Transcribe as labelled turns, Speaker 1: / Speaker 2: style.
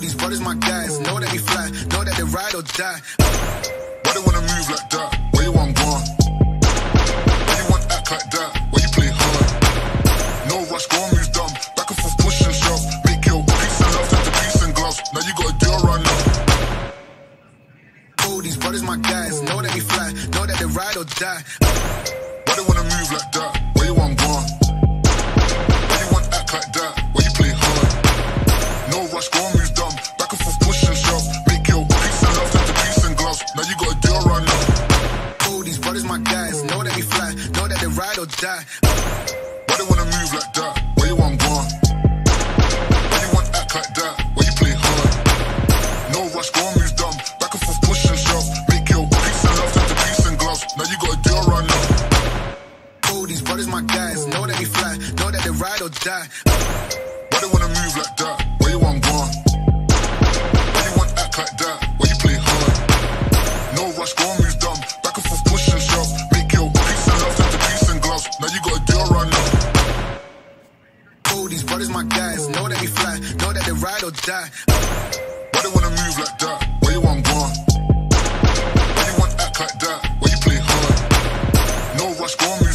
Speaker 1: These brothers my guys, know that they fly, know that they ride or die. Why
Speaker 2: they wanna move like that? Where you want gone? Why you want act like that? Why you play hard? No rush, go and move dumb. Back and forth, push and shove. Make your peace and love turn to peace and gloves. Now you gotta a run now.
Speaker 1: All these brothers my guys, know that they fly, know that they ride or die.
Speaker 2: Why they wanna move like that? Do run now.
Speaker 1: All these brothers my guys, know that they fly, know that they ride or die.
Speaker 2: Why they wanna move like that? Where you want gone? Why you want act like that? Why you play hard? No rush, go and move dumb. Back and forth, push and shove. Make your peace and love turn to peace and gloves. Now you do a run now.
Speaker 1: All these brothers my guys, know that they fly, know that they ride or die.
Speaker 2: You got a deal right now.
Speaker 1: Oh, these brothers my guys. Know that we fly. Know that they ride or die.
Speaker 2: Why they wanna move like that? Where you want going? Why you want act like that? Why you play hard? No rush, go on